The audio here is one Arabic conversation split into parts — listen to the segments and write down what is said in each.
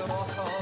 الرحى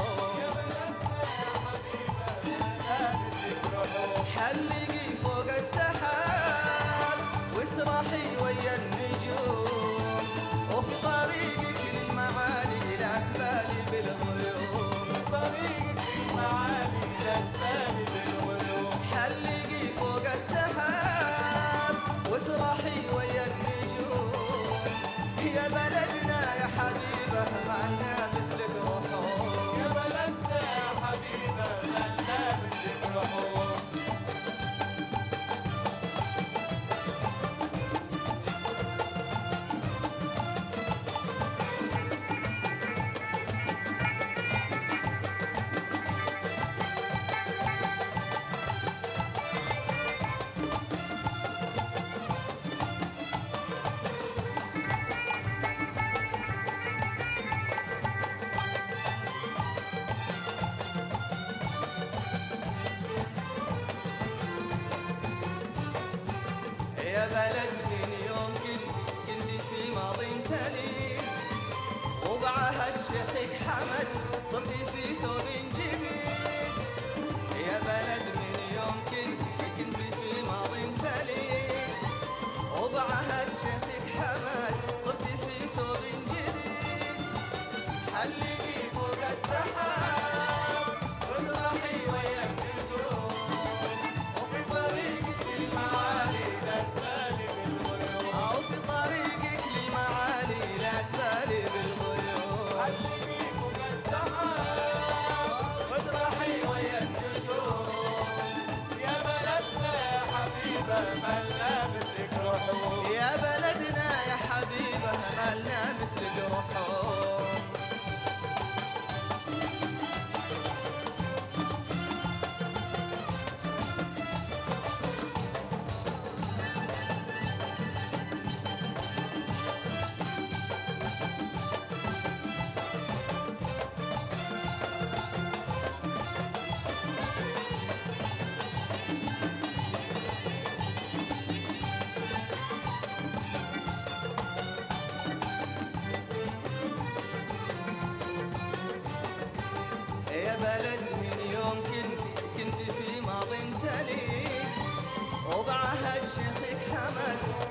احمد صرتي في ثوبي.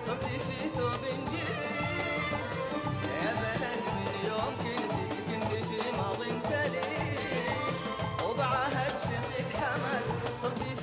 صرتي في ثوب جديد. يا بلد من يوم كنتي كنتي في ماضي تليد وبعهد شفيك حمد صرتي في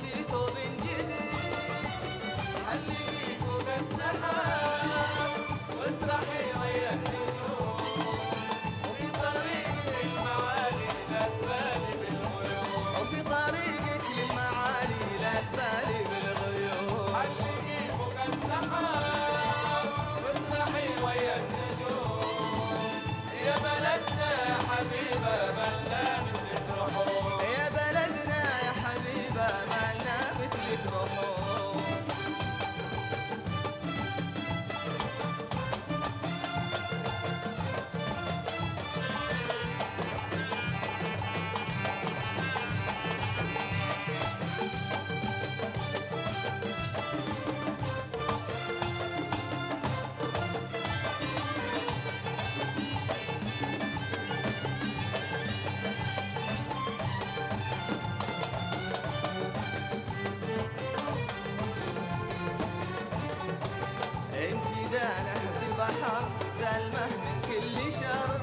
سلمه من كل شر.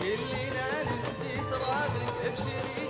كلنا نفدي ترابك ابشري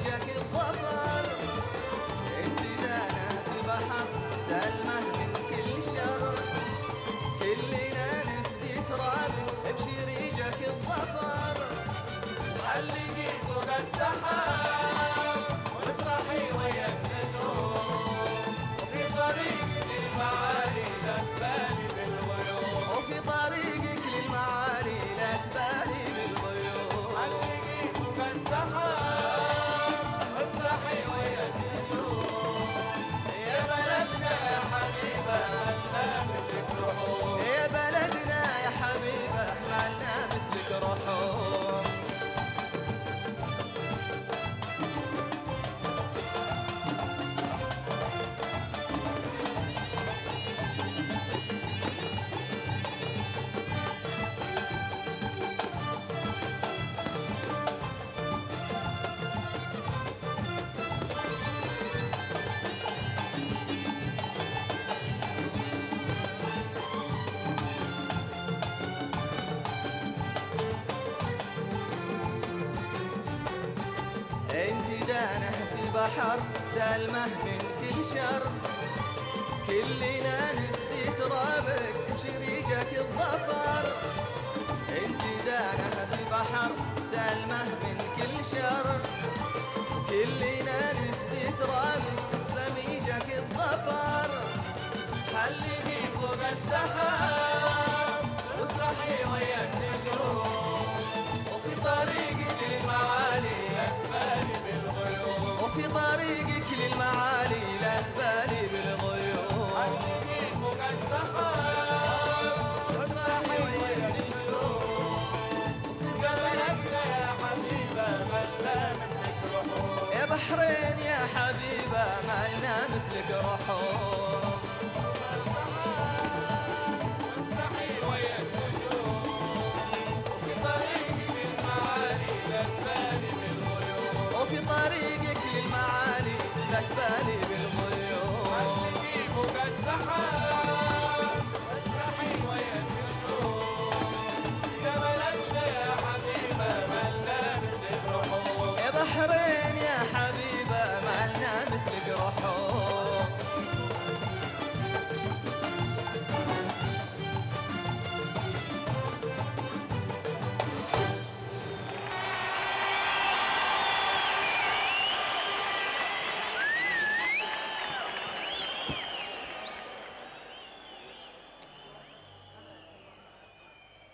بحر سالمه من كل شر. كلنا نفدي ترابك بشريجك الظفر. انت دارها في بحر سالمه من كل شر. كلنا نفدي ترابك بلميجك الظفر. خليه فوق السحر.